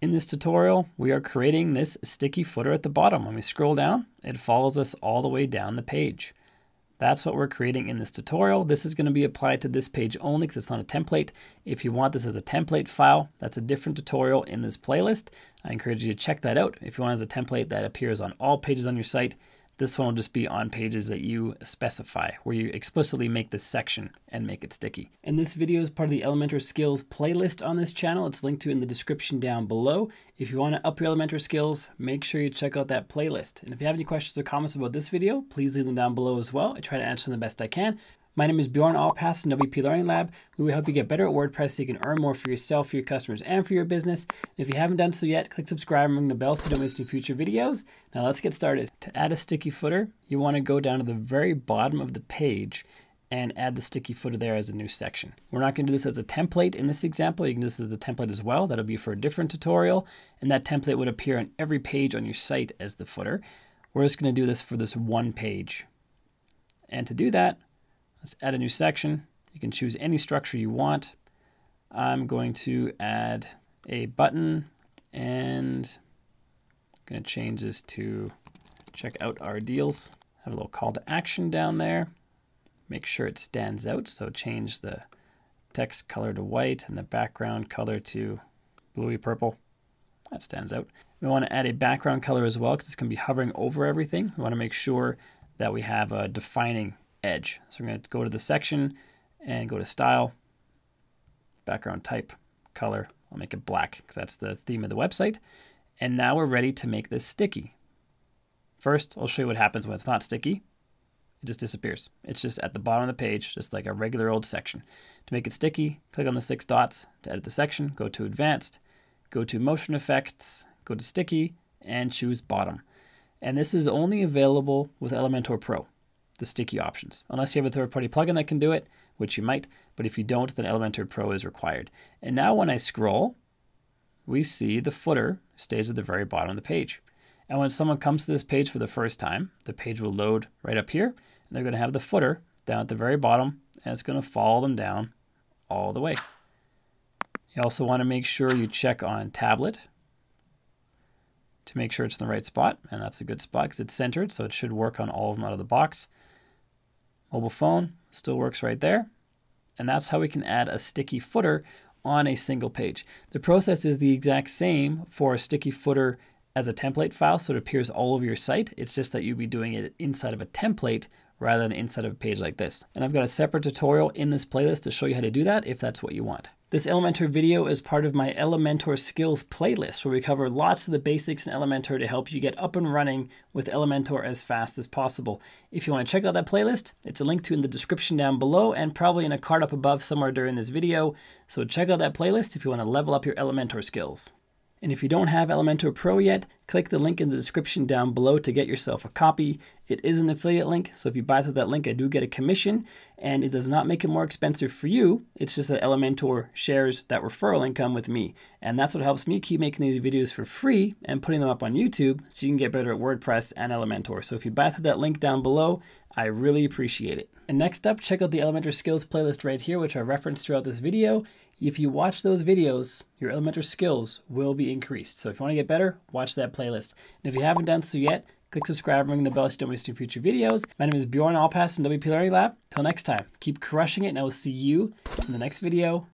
In this tutorial, we are creating this sticky footer at the bottom. When we scroll down, it follows us all the way down the page. That's what we're creating in this tutorial. This is going to be applied to this page only because it's not a template. If you want this as a template file, that's a different tutorial in this playlist. I encourage you to check that out. If you want as a template that appears on all pages on your site, this one will just be on pages that you specify, where you explicitly make this section and make it sticky. And this video is part of the Elementor Skills playlist on this channel. It's linked to in the description down below. If you want to up your Elementor skills, make sure you check out that playlist. And if you have any questions or comments about this video, please leave them down below as well. I try to answer them the best I can. My name is Bjorn Allpas from WP Learning Lab. We will help you get better at WordPress so you can earn more for yourself, for your customers, and for your business. If you haven't done so yet, click subscribe and ring the bell so you don't miss any future videos. Now let's get started. To add a sticky footer, you want to go down to the very bottom of the page and add the sticky footer there as a new section. We're not going to do this as a template in this example. You can do this as a template as well. That'll be for a different tutorial. And that template would appear on every page on your site as the footer. We're just going to do this for this one page. And to do that, Let's add a new section. You can choose any structure you want. I'm going to add a button and I'm going to change this to check out our deals. Have a little call to action down there. Make sure it stands out. So change the text color to white and the background color to bluey purple. That stands out. We want to add a background color as well because it's going to be hovering over everything. We want to make sure that we have a defining edge. So we're going to go to the section and go to style, background type, color. I'll make it black because that's the theme of the website. And now we're ready to make this sticky. First, I'll show you what happens when it's not sticky. It just disappears. It's just at the bottom of the page, just like a regular old section. To make it sticky, click on the six dots to edit the section, go to advanced, go to motion effects, go to sticky, and choose bottom. And this is only available with Elementor Pro the sticky options, unless you have a third-party plugin that can do it, which you might, but if you don't, then Elementor Pro is required. And now when I scroll, we see the footer stays at the very bottom of the page. And when someone comes to this page for the first time, the page will load right up here, and they're going to have the footer down at the very bottom, and it's going to follow them down all the way. You also want to make sure you check on tablet to make sure it's in the right spot, and that's a good spot because it's centered, so it should work on all of them out of the box. Mobile phone still works right there. And that's how we can add a sticky footer on a single page. The process is the exact same for a sticky footer as a template file, so it appears all over your site. It's just that you'd be doing it inside of a template rather than inside of a page like this. And I've got a separate tutorial in this playlist to show you how to do that if that's what you want. This Elementor video is part of my Elementor Skills playlist where we cover lots of the basics in Elementor to help you get up and running with Elementor as fast as possible. If you want to check out that playlist, it's a link to in the description down below and probably in a card up above somewhere during this video. So check out that playlist if you want to level up your Elementor skills. And if you don't have Elementor Pro yet, click the link in the description down below to get yourself a copy. It is an affiliate link, so if you buy through that link, I do get a commission, and it does not make it more expensive for you. It's just that Elementor shares that referral income with me. And that's what helps me keep making these videos for free and putting them up on YouTube so you can get better at WordPress and Elementor. So if you buy through that link down below, I really appreciate it. And next up, check out the Elementor Skills playlist right here, which I referenced throughout this video. If you watch those videos, your Elementor skills will be increased. So if you want to get better, watch that playlist. And if you haven't done so yet, click subscribe and ring the bell so you don't miss any future videos. My name is Bjorn Allpas from WP Learning Lab. Till next time, keep crushing it and I will see you in the next video.